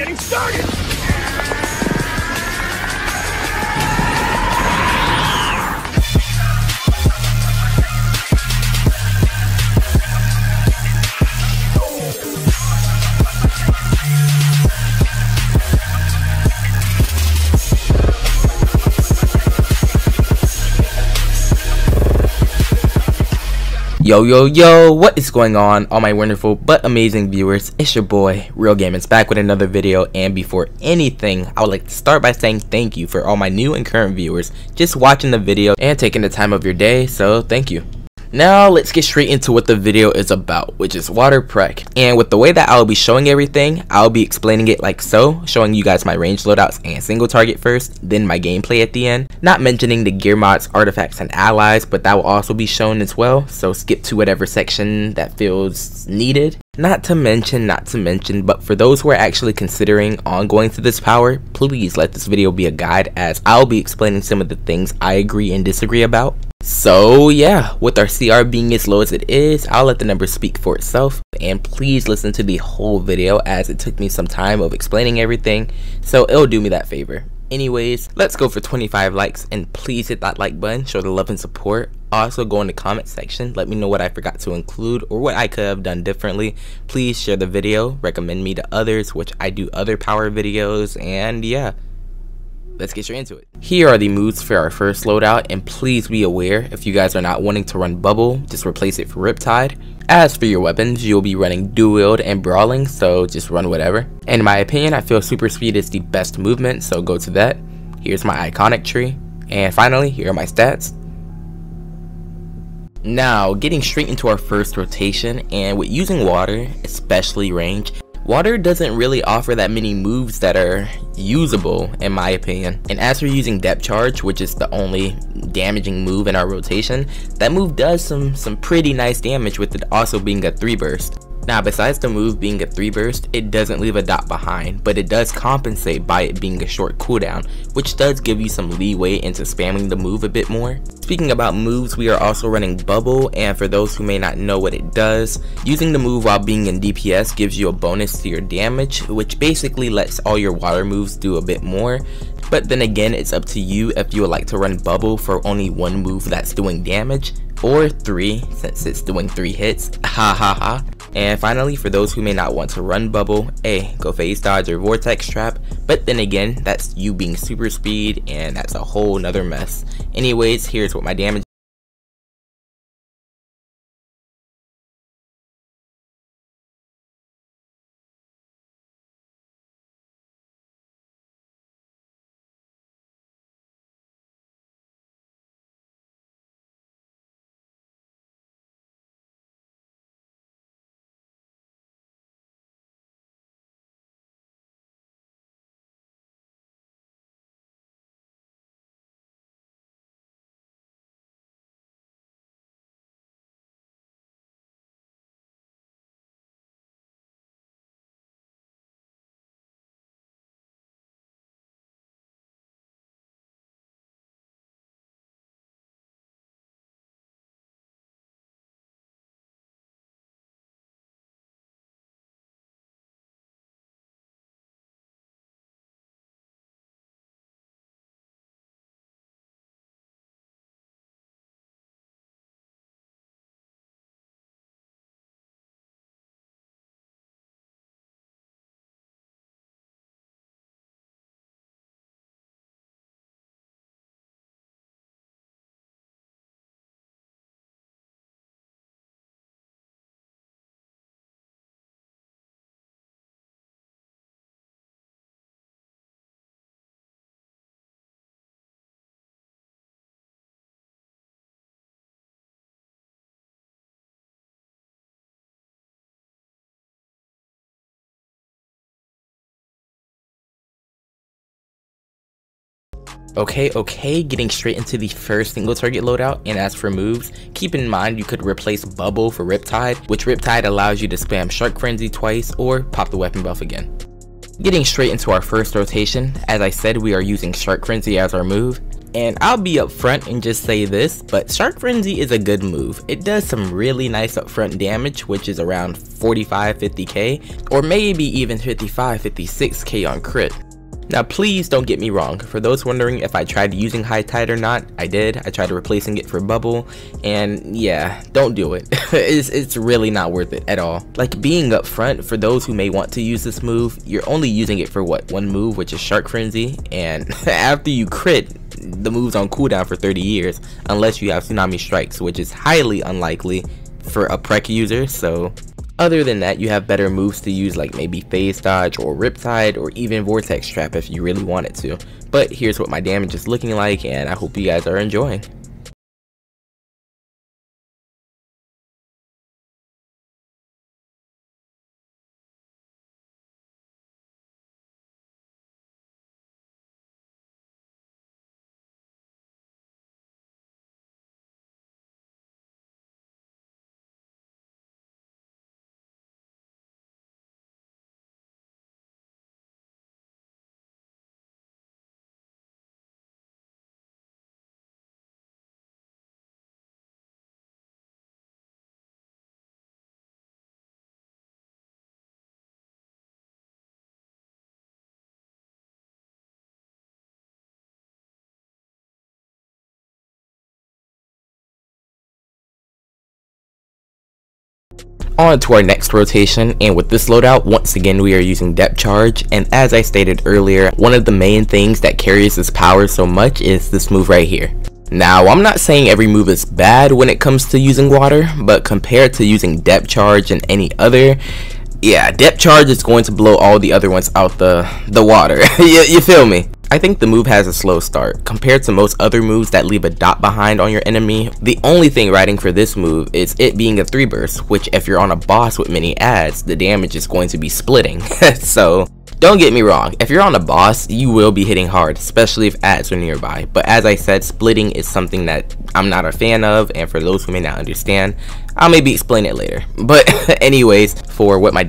getting started! Yo yo yo, what is going on all my wonderful but amazing viewers, it's your boy Real Gamins back with another video and before anything, I would like to start by saying thank you for all my new and current viewers just watching the video and taking the time of your day, so thank you. Now let's get straight into what the video is about, which is water prec. And with the way that I'll be showing everything, I'll be explaining it like so, showing you guys my range loadouts and single target first, then my gameplay at the end. Not mentioning the gear mods, artifacts, and allies, but that will also be shown as well, so skip to whatever section that feels needed. Not to mention, not to mention, but for those who are actually considering on going to this power, please let this video be a guide as I'll be explaining some of the things I agree and disagree about. So yeah, with our CR being as low as it is, I'll let the number speak for itself. And please listen to the whole video as it took me some time of explaining everything, so it'll do me that favor. Anyways, let's go for 25 likes and please hit that like button, show the love and support. Also go in the comment section, let me know what I forgot to include or what I could have done differently. Please share the video, recommend me to others, which I do other power videos, and yeah let's get straight into it. Here are the moves for our first loadout, and please be aware, if you guys are not wanting to run Bubble, just replace it for Riptide. As for your weapons, you'll be running Dual Wield and Brawling, so just run whatever. In my opinion, I feel Super Speed is the best movement, so go to that. Here's my iconic tree. And finally, here are my stats. Now, getting straight into our first rotation, and with using water, especially range, Water doesn't really offer that many moves that are usable in my opinion. And as for using depth charge, which is the only damaging move in our rotation, that move does some, some pretty nice damage with it also being a 3 burst. Now besides the move being a 3 burst, it doesn't leave a dot behind, but it does compensate by it being a short cooldown, which does give you some leeway into spamming the move a bit more. Speaking about moves, we are also running Bubble, and for those who may not know what it does, using the move while being in DPS gives you a bonus to your damage, which basically lets all your water moves do a bit more, but then again, it's up to you if you would like to run Bubble for only one move that's doing damage, or three since it's doing three hits, ha ha ha. And finally, for those who may not want to run bubble, A, go phase dodge or vortex trap, but then again, that's you being super speed and that's a whole nother mess. Anyways, here's what my damage Okay, okay, getting straight into the first single target loadout, and as for moves, keep in mind you could replace Bubble for Riptide, which Riptide allows you to spam Shark Frenzy twice or pop the weapon buff again. Getting straight into our first rotation, as I said we are using Shark Frenzy as our move, And I'll be upfront and just say this, but Shark Frenzy is a good move. It does some really nice upfront damage, which is around 45-50k, or maybe even 55-56k on crit. Now please don't get me wrong, for those wondering if I tried using High Tide or not, I did. I tried replacing it for Bubble, and yeah, don't do it. it's, it's really not worth it at all. Like being upfront, for those who may want to use this move, you're only using it for what, one move, which is Shark Frenzy, and after you crit, the move's on cooldown for 30 years, unless you have Tsunami Strikes, which is highly unlikely for a Prec user, so other than that, you have better moves to use like maybe Phase Dodge or Riptide or even Vortex Trap if you really wanted to. But here's what my damage is looking like and I hope you guys are enjoying. On to our next rotation, and with this loadout, once again we are using Depth Charge, and as I stated earlier, one of the main things that carries this power so much is this move right here. Now, I'm not saying every move is bad when it comes to using water, but compared to using Depth Charge and any other, yeah, Depth Charge is going to blow all the other ones out the, the water, you, you feel me? I think the move has a slow start. Compared to most other moves that leave a dot behind on your enemy, the only thing riding for this move is it being a 3 burst, which if you're on a boss with many ads, the damage is going to be splitting. so, don't get me wrong, if you're on a boss, you will be hitting hard, especially if ads are nearby. But as I said, splitting is something that I'm not a fan of, and for those who may not understand, I'll maybe explain it later. But anyways, for what my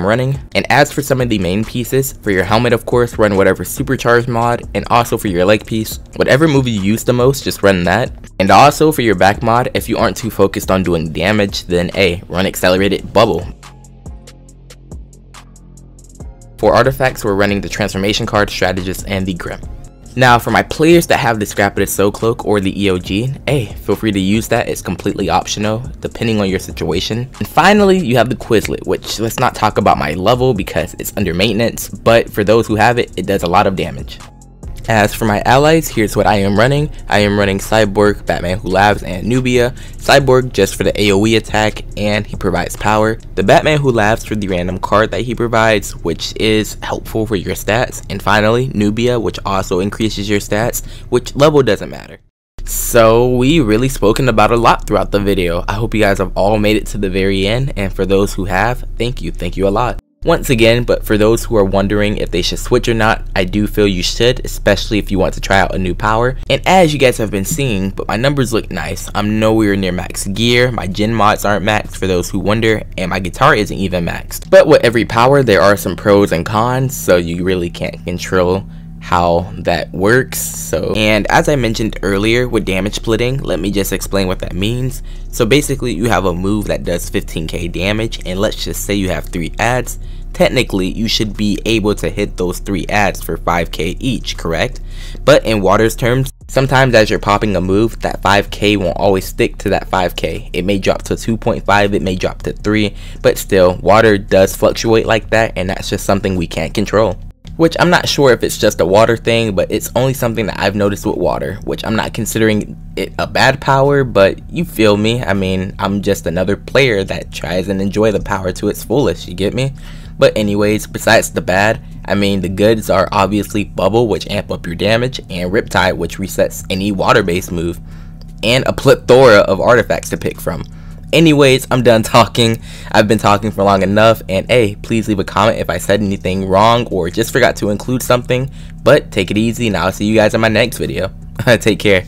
I'm running. And as for some of the main pieces, for your helmet of course, run whatever supercharged mod, and also for your leg piece, whatever move you use the most, just run that. And also for your back mod, if you aren't too focused on doing damage, then A, run accelerated bubble. For artifacts, we're running the transformation card, strategist, and the grim. Now, for my players that have the Scrapid Soul Cloak or the EOG, hey, feel free to use that, it's completely optional, depending on your situation. And finally, you have the Quizlet, which let's not talk about my level because it's under maintenance, but for those who have it, it does a lot of damage. As for my allies, here's what I am running. I am running Cyborg, Batman Who Laughs, and Nubia. Cyborg just for the AoE attack, and he provides power. The Batman Who Laughs for the random card that he provides, which is helpful for your stats. And finally, Nubia, which also increases your stats, which level doesn't matter. So we really spoken about a lot throughout the video. I hope you guys have all made it to the very end, and for those who have, thank you, thank you a lot. Once again, but for those who are wondering if they should switch or not, I do feel you should, especially if you want to try out a new power. And as you guys have been seeing, but my numbers look nice. I'm nowhere near max gear, my gen mods aren't maxed for those who wonder, and my guitar isn't even maxed. But with every power, there are some pros and cons, so you really can't control how that works so and as i mentioned earlier with damage splitting let me just explain what that means so basically you have a move that does 15k damage and let's just say you have three ads technically you should be able to hit those three ads for 5k each correct but in water's terms Sometimes as you're popping a move, that 5k won't always stick to that 5k. It may drop to 2.5, it may drop to 3, but still, water does fluctuate like that and that's just something we can't control. Which I'm not sure if it's just a water thing, but it's only something that I've noticed with water, which I'm not considering it a bad power, but you feel me. I mean, I'm just another player that tries and enjoy the power to its fullest, you get me? But anyways, besides the bad, I mean, the goods are obviously Bubble, which amp up your damage, and Riptide, which resets any water-based move, and a plethora of artifacts to pick from. Anyways, I'm done talking. I've been talking for long enough, and hey, please leave a comment if I said anything wrong or just forgot to include something. But take it easy, and I'll see you guys in my next video. Take care.